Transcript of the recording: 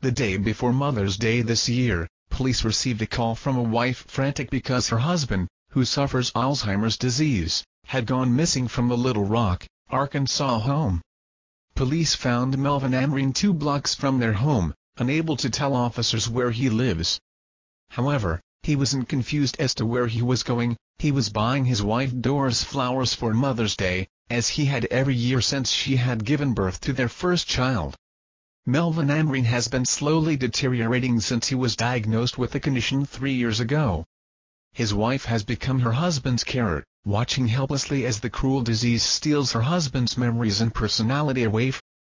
The day before Mother's Day this year, police received a call from a wife frantic because her husband, who suffers Alzheimer's disease, had gone missing from the Little Rock, Arkansas home. Police found Melvin Amrine two blocks from their home, unable to tell officers where he lives. However, he wasn't confused as to where he was going, he was buying his wife Doris flowers for Mother's Day, as he had every year since she had given birth to their first child. Melvin Amrine has been slowly deteriorating since he was diagnosed with the condition three years ago. His wife has become her husband's carer, watching helplessly as the cruel disease steals her husband's memories and personality away